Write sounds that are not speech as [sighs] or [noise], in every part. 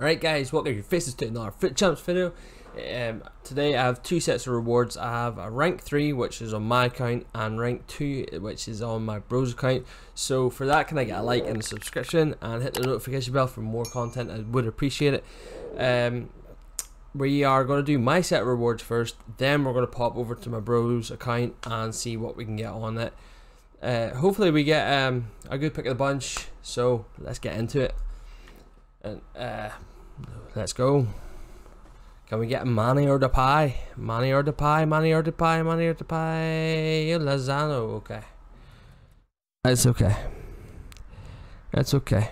Alright guys, welcome your faces to another FUT Champs video. Um, today I have two sets of rewards. I have a rank 3 which is on my account and rank 2 which is on my bro's account. So for that can I get a like and a subscription and hit the notification bell for more content. I would appreciate it. Um, we are going to do my set of rewards first, then we're going to pop over to my bro's account and see what we can get on it. Uh, hopefully we get um, a good pick of the bunch, so let's get into it. Uh, let's go. Can we get money or the pie? Money or the pie? Money or the pie? Money or the pie? Lozano, okay. That's okay. That's okay.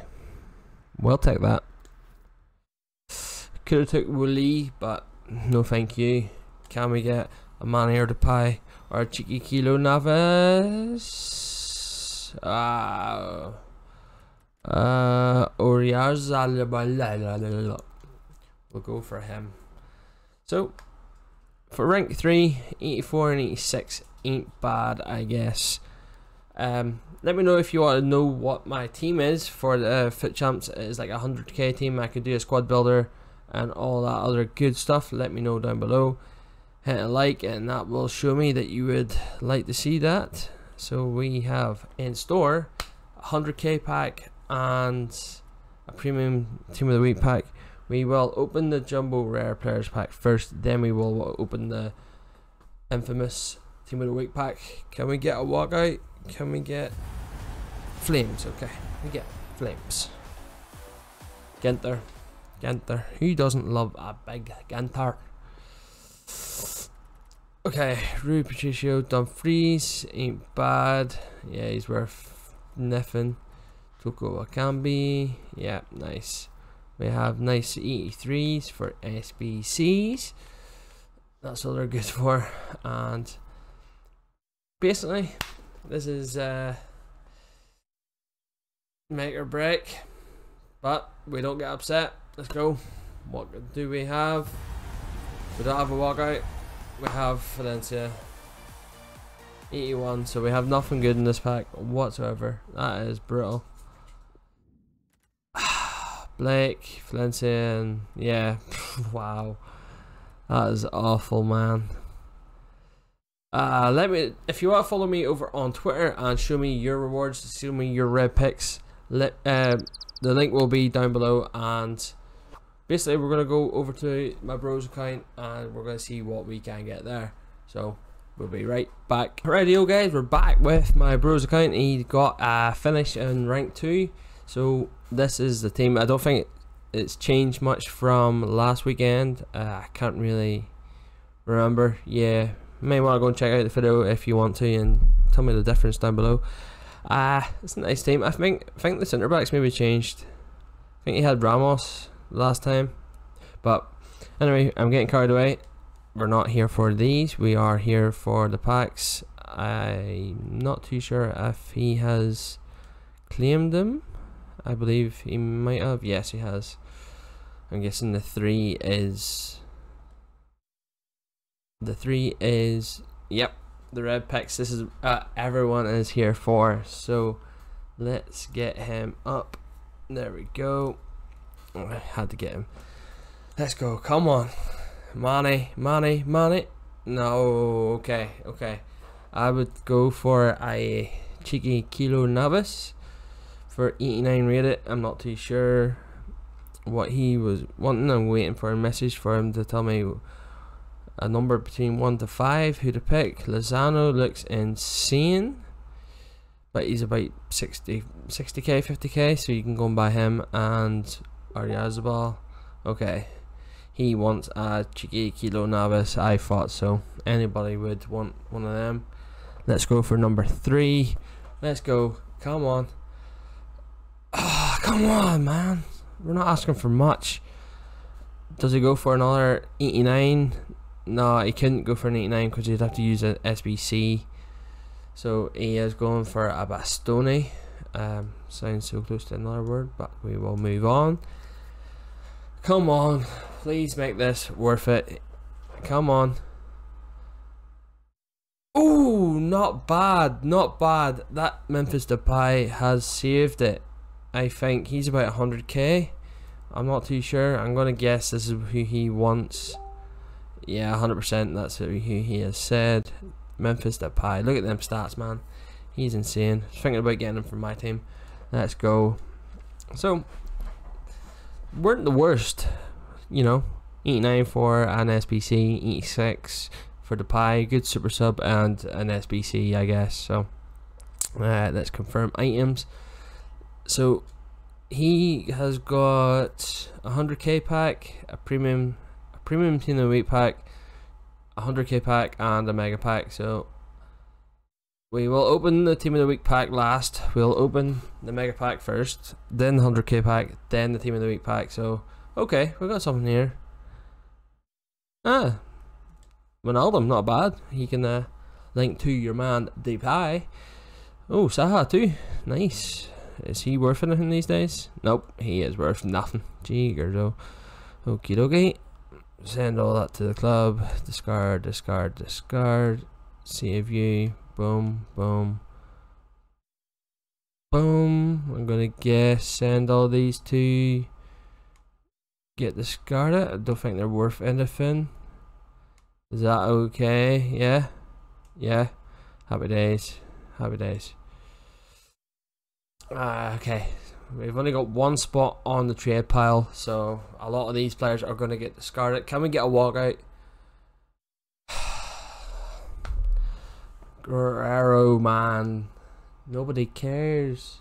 We'll take that. Could have took Wooly, but no thank you. Can we get a money or the pie? Or a cheeky Keylor Navas? Ah. Uh, Oyarzabal. We'll go for him. So, for rank 3, 84 and 86 ain't bad, I guess. Um, let me know if you want to know what my team is for the uh, FUT Champs. It is like a 100k team. I could do a squad builder and all that other good stuff. Let me know down below. Hit a like and that will show me that you would like to see that. So we have in store 100k pack and a premium team of the week pack. We will open the jumbo rare players pack first, then we will open the infamous team of the week pack. Can we get a walkout? Can we get flames? Okay, we get flames. Ginter, Ginter. Who doesn't love a big Ginter? Okay, Rui Patricio Dumfries ain't bad. Yeah, he's worth nothing. Toko Ekambi. Yeah, nice. We have nice E3s for SBCs. That's all they're good [laughs] for. And basically, this is uh, make or break. But we don't get upset. Let's go. What do we have? We don't have a walkout. We have Valencia. 81, so we have nothing good in this pack whatsoever. That is brutal. Blake, Valencia, and yeah, [laughs] wow, that is awful, man. Uh, let me, if you want to follow me over on Twitter and show me your rewards, show me your red picks, let, uh, the link will be down below and basically we're going to go over to my bro's account and we're going to see what we can get there. So we'll be right back. Radio guys, we're back with my bro's account. He got a finish in rank 2. So this is the team. I don't think it's changed much from last weekend. Uh, I can't really remember. Yeah, you may want to go and check out the video if you want to and tell me the difference down below. Ah, uh, it's a nice team. I think I think the centre backs maybe changed. I think he had Ramos last time, but anyway, I'm getting carried away. We're not here for these. We are here for the packs. I'm not too sure if he has claimed them. I believe he might have. Yes, he has. I'm guessing the three is. The three is. Yep, the red picks. This is uh, everyone is here for. So let's get him up. There we go. Oh, I had to get him. Let's go. Come on. Money, money, money. No, okay, okay. I would go for a cheeky Keylor Navas for 89 rated. I'm not too sure what he was wanting. I'm waiting for a message for him to tell me a number between 1 to 5 who to pick. Lozano looks insane, but he's about 60, 60k, 50k, so you can go and buy him. And Oyarzabal, okay. He wants a cheeky Keylor Navas. I thought so. Anybody would want one of them. Let's go for number three. Let's go. Come on. Come on, man. We're not asking for much. Does he go for another 89? No, he couldn't go for an 89 because he'd have to use an SBC. So he is going for a Bastoni. Um, sounds so close to another word, but we will move on. Come on, please make this worth it. Come on. Oh, not bad, not bad. That Memphis Depay has saved it. I think he's about 100k I'm not too sure. I'm gonna guess this is who he wants. Yeah, 100%. That's who he has said. Memphis Depay. Look at them stats, man. He's insane. Thinking about getting him from my team. Let's go. So, weren't the worst, you know. 89 for an SBC, 86 for Depay, good super sub, and an SBC, I guess. So, uh, let's confirm items. So, he has got a 100k pack, a premium, a premium team of the week pack, a 100k pack, and a mega pack. So, we will open the Team of the Week pack last. We'll open the Mega Pack first, then the 100k pack, then the Team of the Week pack. So, okay, we got something here. Ah, Ronaldo, not bad. He can uh, link to your man Depay. Oh, Saha too. Nice. Is he worth anything these days? Nope, he is worth nothing. Gee, Gerdo. Okie dokie. Send all that to the club. Discard, discard, discard. Save you. Boom, boom. Boom. I'm gonna guess send all these to get discarded. I don't think they're worth anything. Is that okay? Yeah? Yeah. Happy days. Happy days. Uh, okay. We've only got one spot on the trade pile, so a lot of these players are going to get discarded. Can we get a walkout? [sighs] Guerrero, man. Nobody cares.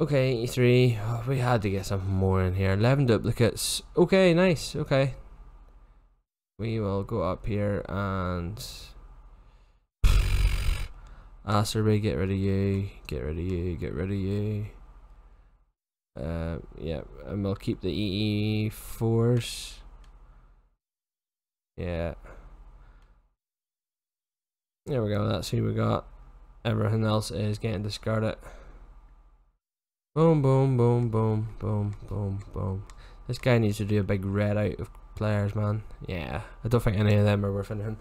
Okay, 83. Oh, we had to get something more in here. 11 duplicates. Okay, nice. Okay. We will go up here and... Acerbi, get rid of you. Get rid of you. Get rid of you. Uh, yeah, and we'll keep the EE force. Yeah. There we go, that's who we got. Everything else is getting discarded. Boom, boom, boom, boom, boom, boom, boom. This guy needs to do a big red out of players, man. Yeah, I don't think any of them are worth anything.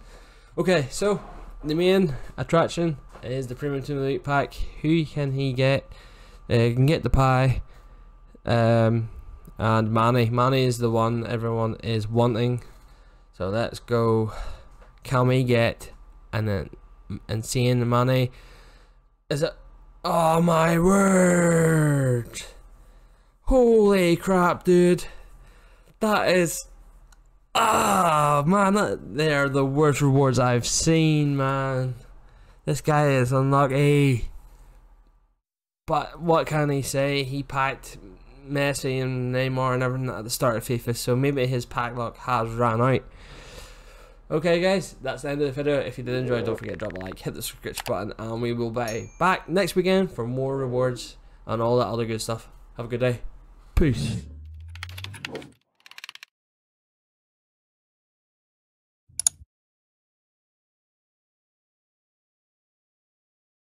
Okay, so the main attraction is the Premium Team Elite Pack. Who can he get? Uh, can get the pie. Um, and Manny. Manny is the one everyone is wanting. So let's go. Can we get and then and seeing the money is it oh my word holy crap dude that is ah man they are the worst rewards I've seen man this guy is unlucky eh. but what can he say he packed Messi and Neymar and everything at the start of FIFA so maybe his pack luck has run out Okay, guys, that's the end of the video. If you did enjoy, don't forget to drop a like, hit the subscription button, and we will be back next weekend for more rewards and all that other good stuff. Have a good day. Peace.